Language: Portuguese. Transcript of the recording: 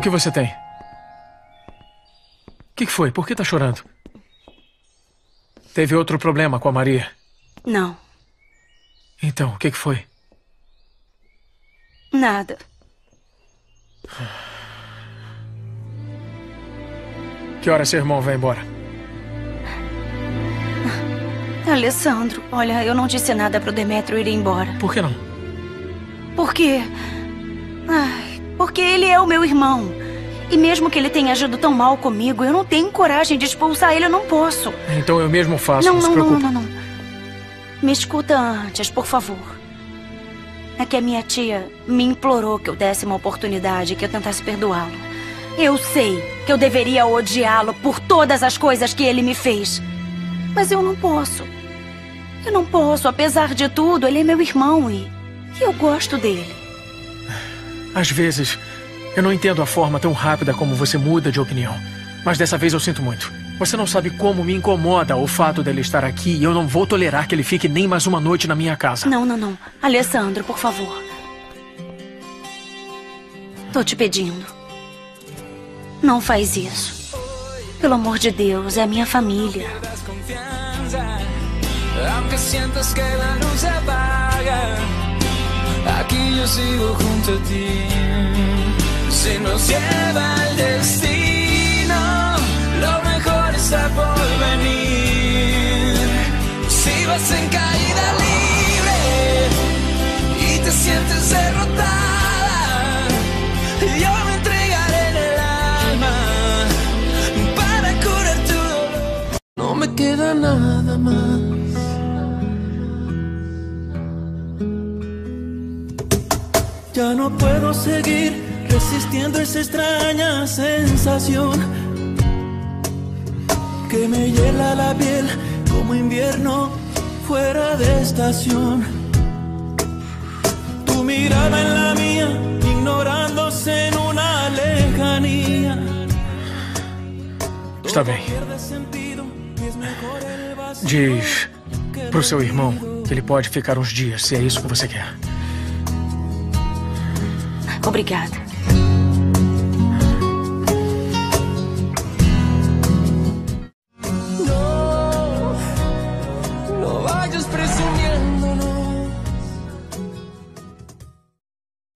O que você tem? O que foi? Por que tá chorando? Teve outro problema com a Maria? Não. Então, o que foi? Nada. Que hora seu irmão vai embora? Alessandro, olha, eu não disse nada pro Demetrio ir embora. Por que não? Porque. Ai, porque ele é o meu irmão. E mesmo que ele tenha agido tão mal comigo, eu não tenho coragem de expulsar ele, eu não posso. Então eu mesmo faço, não, não, não, se preocupe. não, não, não. Me escuta antes, por favor. É que a minha tia me implorou que eu desse uma oportunidade, que eu tentasse perdoá-lo. Eu sei que eu deveria odiá-lo por todas as coisas que ele me fez. Mas eu não posso. Eu não posso, apesar de tudo, ele é meu irmão e, e eu gosto dele. Às vezes, eu não entendo a forma tão rápida como você muda de opinião. Mas dessa vez eu sinto muito. Você não sabe como me incomoda o fato dele estar aqui e eu não vou tolerar que ele fique nem mais uma noite na minha casa. Não, não, não. Alessandro, por favor. Tô te pedindo. Não faz isso. Pelo amor de Deus, é a minha família. Aunque sientas que la luz se apaga, yo sigo junto a ti. Si nos lleva el destino, lo mejor está por venir. Si vas en caída libre y te sientes derrotada, yo me entregaré en el alma para curar tu dolor. No me queda nada más. Ya no puedo seguir resistiendo esa extraña sensación que me hiela la piel como invierno fuera de estación. Tu mirada en la mía, ignorándose en una lejanía. Está bem. Diz pro seu irmão que ele pode ficar uns dias, se é isso que você quer. Obrigada. No, no vayas presumiendo.